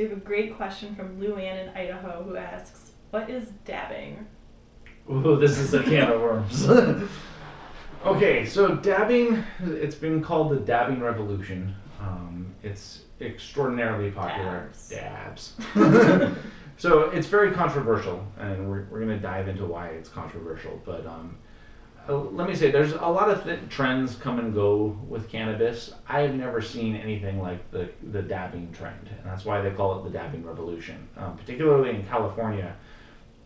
so we have a great question from Luann in Idaho who asks, "What is dabbing?" Ooh, this is a can of worms. okay, so dabbing, it's been called the dabbing revolution. Um, it's extraordinarily popular. Dabs. Dabs. so it's very controversial, and we're, we're going to dive into why it's controversial. But um, let me say, there's a lot of th- trends come and go with cannabis. I have never seen anything like the, the dabbing trend, and that's why they call it the dabbing revolution. Um, particularly in California,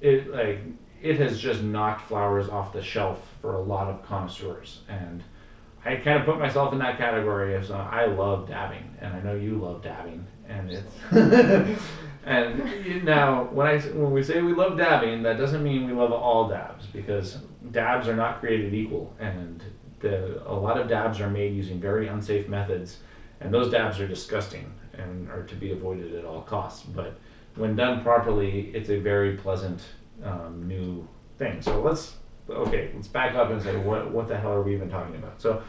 it like it has just knocked flowers off the shelf for a lot of connoisseurs, and I kind of put myself in that category as uh, I love dabbing, and I know you love dabbing, and it's and you- now when I when we say we love dabbing, that doesn't mean we love all dabs because dabs are not created equal, and the a lot of dabs are made using very unsafe methods, and those dabs are disgusting and are to be avoided at all costs. But when done properly, it's a very pleasant um, new thing. So let's okay, let's back up and say what what the hell are we even talking about? So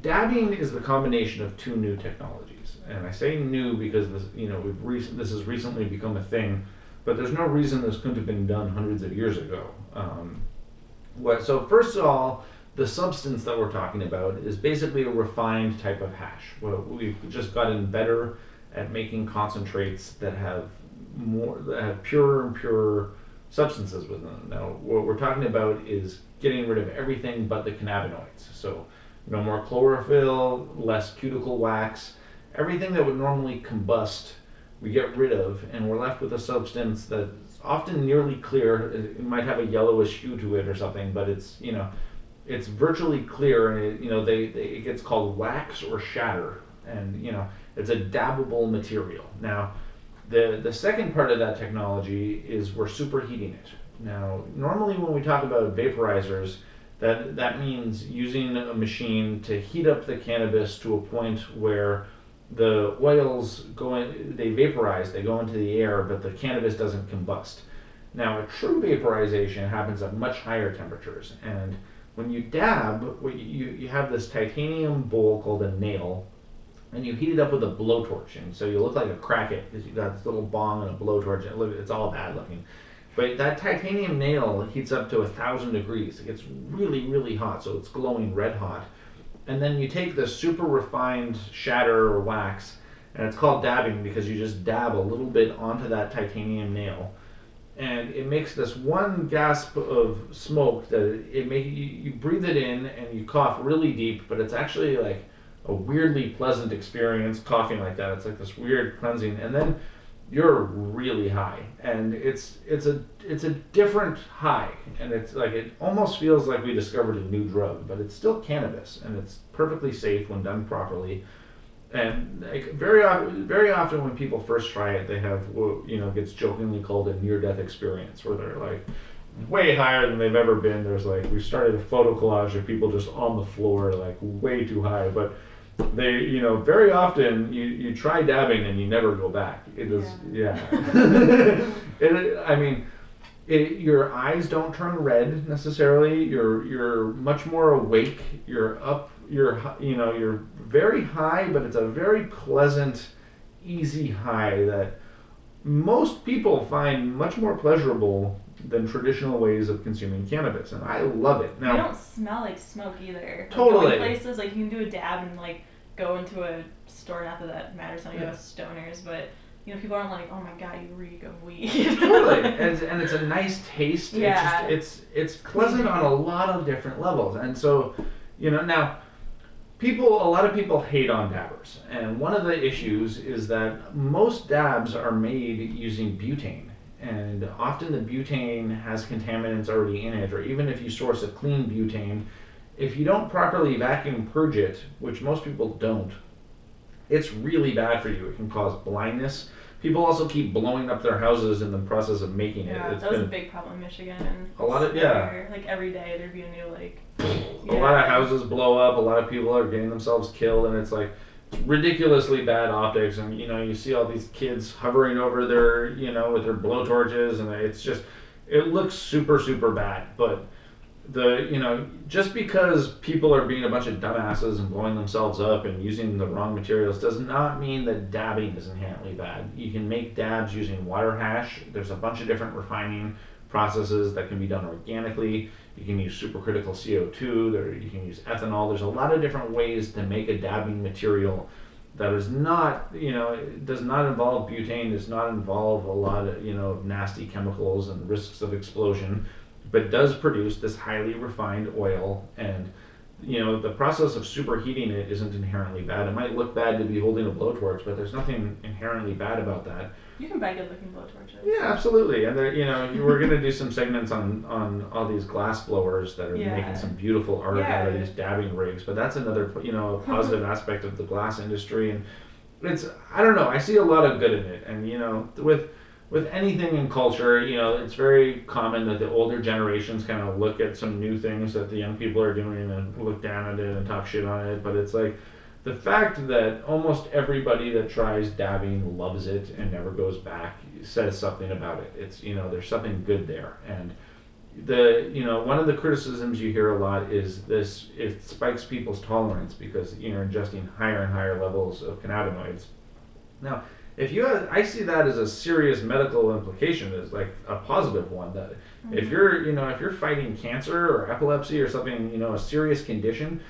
dabbing is the combination of two new technologies, and I say new because this you know we've this has recently become a thing, but there's no reason this couldn't have been done hundreds of years ago. Um, what so first of all. The substance that we're talking about is basically a refined type of hash. Well, we've just gotten better at making concentrates that have more that have purer and purer substances within them. Now, what we're talking about is getting rid of everything but the cannabinoids. So, no more chlorophyll, less cuticle wax, everything that would normally combust, we get rid of, and we're left with a substance that's often nearly clear. It might have a yellowish hue to it or something, but it's you know, it's virtually clear, and it, you know they, they it gets called wax or shatter, and you know it's a dabbable material. Now, the the second part of that technology is we're superheating it. Now, normally when we talk about vaporizers, that that means using a machine to heat up the cannabis to a point where the oils go in, they vaporize, they go into the air, but the cannabis doesn't combust. Now, a true vaporization happens at much higher temperatures, and when you dab, you, you have this titanium bowl called a nail, and you heat it up with a blowtorch, and so you look like a crackhead because you got this little bong and a blowtorch. And it's all bad looking. But that titanium nail heats up to a thousand degrees. It gets really, really hot, so it's glowing red hot. And then you take the super refined shatter or wax, and it's called dabbing because you just dab a little bit onto that titanium nail, and it makes this one gasp of smoke that it, make you, you breathe it in and you cough really deep, but it's actually like a weirdly pleasant experience coughing like that. It's like this weird cleansing, and then you're really high, and it's it's a it's a different high, and it's like it almost feels like we discovered a new drug, but it's still cannabis, and it's perfectly safe when done properly. And like very often, very often when people first try it, they have what you know gets jokingly called a near-death experience, where they're like way higher than they've ever been. There's like we started a photo collage of people just on the floor, like way too high, but they you know very often you you try dabbing and you never go back. It is yeah, it, i mean it, your eyes don't turn red necessarily. You're you're much more awake. You're up you're you know you're very high but it's a very pleasant easy high that most people find much more pleasurable than traditional ways of consuming cannabis and i love it now you don't smell like smoke either. Like, Totally. Going places like you can do a dab and like go into a store. Not that that matters. Not you Yeah. go stoners, but you know people aren't like, oh my god, you reek of weed. totally and it's, and it's a nice taste Yeah. it's just it's it's pleasant on a lot of different levels and so you know now people a lot of people hate on dabbers and one of the issues is that most dabs are made using butane and often the butane has contaminants already in it or even if you source a clean butane if you don't properly vacuum purge it which most people don't it's really bad for you it can cause blindness people also keep blowing up their houses in the process of making it yeah, that was a big problem in Michigan. And A lot of- yeah. Like every day there'd be a new like. a lot of houses blow up a lot of people are getting themselves killed and it's like ridiculously bad optics and you know you see all these kids hovering over their you know with their blowtorches and it's just it looks super super bad but the you know just because people are being a bunch of dumbasses and blowing themselves up and using the wrong materials does not mean that dabbing is inherently bad. You can make dabs using water hash. There's a bunch of different refining processes that can be done organically. You can use supercritical CO2. There, you can use ethanol. There's a lot of different ways to make a dabbing material that is not, you know, does not involve butane. Does not involve a lot of, you know, nasty chemicals and risks of explosion but does produce this highly refined oil and you know the process of superheating it isn't inherently bad. It might look bad to be holding a blowtorch but there's nothing inherently bad about that. You can buy good looking blowtorches. yeah absolutely. And there, you know we're going to do some segments on on all these glass blowers that are Yeah. making some beautiful art out of these dabbing rigs but that's another you know positive aspect of the glass industry. And it's i don't know i see a lot of good in it. And you know with with anything in culture, you know, it's very common that the older generations kind of look at some new things that the young people are doing and look down at it and talk shit on it. But it's like the fact that almost everybody that tries dabbing loves it and never goes back says something about it. It's you know, there's something good there. And the you know one of the criticisms you hear a lot is this it spikes people's tolerance because you're ingesting higher and higher levels of cannabinoids. Now if you have, I see that as a serious medical implication as like a positive one that if mm-hmm. you're you know if you're fighting cancer or epilepsy or something you know a serious condition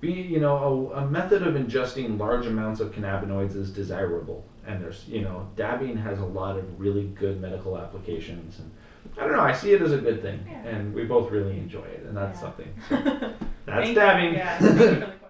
be you know a, a method of ingesting large amounts of cannabinoids is desirable. And there's you know dabbing has a lot of really good medical applications. And I don't know I see it as a good thing. Yeah. and we both really enjoy it. And that's Yeah. something. So that's Thank- dabbing